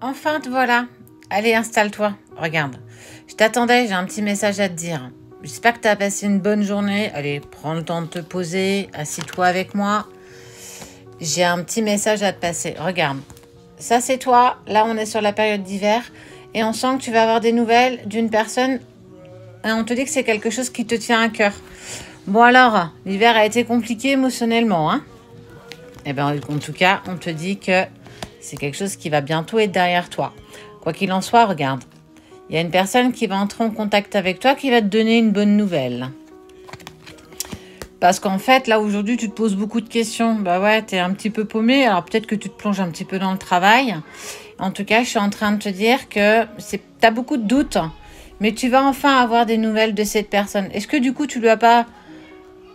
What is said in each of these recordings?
Enfin, te voilà. Allez, installe-toi. Regarde. Je t'attendais, j'ai un petit message à te dire. J'espère que tu as passé une bonne journée. Allez, prends le temps de te poser. Assis-toi avec moi. J'ai un petit message à te passer. Regarde. Ça, c'est toi. Là, on est sur la période d'hiver. Et on sent que tu vas avoir des nouvelles d'une personne. Et on te dit que c'est quelque chose qui te tient à cœur. Bon, alors, l'hiver a été compliqué émotionnellement. Hein? Eh bien, en tout cas, on te dit que c'est quelque chose qui va bientôt être derrière toi. Quoi qu'il en soit, regarde. Il y a une personne qui va entrer en contact avec toi qui va te donner une bonne nouvelle. Parce qu'en fait, là aujourd'hui, tu te poses beaucoup de questions. Bah ouais, tu es un petit peu paumé. Alors peut-être que tu te plonges un petit peu dans le travail. En tout cas, je suis en train de te dire que tu as beaucoup de doutes. Mais tu vas enfin avoir des nouvelles de cette personne. Est-ce que du coup, tu lui as pas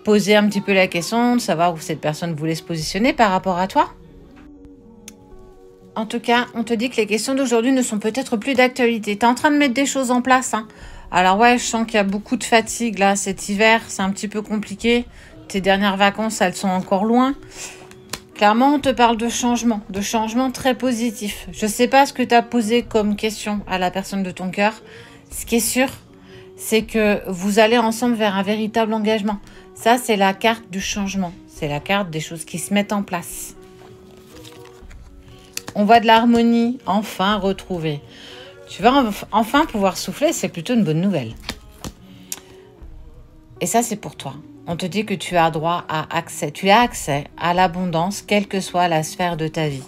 posé un petit peu la question de savoir où cette personne voulait se positionner par rapport à toi? En tout cas, on te dit que les questions d'aujourd'hui ne sont peut-être plus d'actualité. Tu es en train de mettre des choses en place. Hein. Alors ouais, je sens qu'il y a beaucoup de fatigue là cet hiver. C'est un petit peu compliqué. Tes dernières vacances, elles sont encore loin. Clairement, on te parle de changement, de changement très positif. Je ne sais pas ce que tu as posé comme question à la personne de ton cœur. Ce qui est sûr, c'est que vous allez ensemble vers un véritable engagement. Ça, c'est la carte du changement. C'est la carte des choses qui se mettent en place. On voit de l'harmonie enfin retrouvée. Tu vas enfin pouvoir souffler, c'est plutôt une bonne nouvelle. Et ça, c'est pour toi. On te dit que tu as droit à accès. Tu as accès à l'abondance, quelle que soit la sphère de ta vie.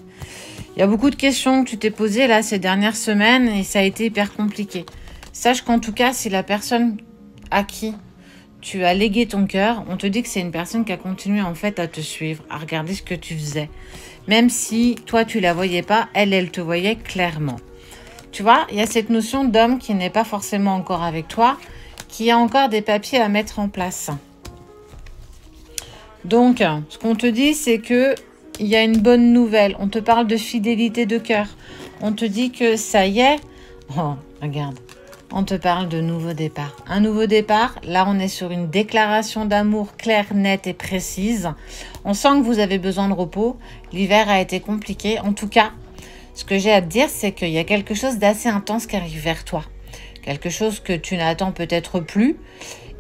Il y a beaucoup de questions que tu t'es posées là ces dernières semaines et ça a été hyper compliqué. Sache qu'en tout cas, si la personne à qui tu as légué ton cœur, on te dit que c'est une personne qui a continué en fait à te suivre, à regarder ce que tu faisais. Même si toi tu la voyais pas, elle, elle te voyait clairement. Tu vois, il y a cette notion d'homme qui n'est pas forcément encore avec toi, qui a encore des papiers à mettre en place. Donc, ce qu'on te dit, c'est que il y a une bonne nouvelle. On te parle de fidélité de cœur. On te dit que ça y est. Oh, regarde on te parle de nouveau départ. Un nouveau départ, là on est sur une déclaration d'amour claire, nette et précise. On sent que vous avez besoin de repos. L'hiver a été compliqué. En tout cas, ce que j'ai à te dire, c'est qu'il y a quelque chose d'assez intense qui arrive vers toi. Quelque chose que tu n'attends peut-être plus.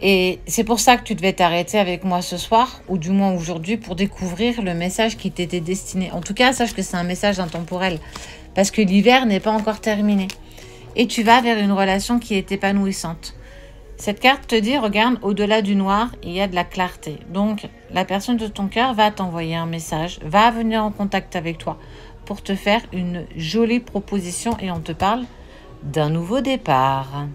Et c'est pour ça que tu devais t'arrêter avec moi ce soir, ou du moins aujourd'hui, pour découvrir le message qui t'était destiné. En tout cas, sache que c'est un message intemporel, parce que l'hiver n'est pas encore terminé et tu vas vers une relation qui est épanouissante. Cette carte te dit, regarde, au-delà du noir, il y a de la clarté. Donc, la personne de ton cœur va t'envoyer un message, va venir en contact avec toi pour te faire une jolie proposition et on te parle d'un nouveau départ.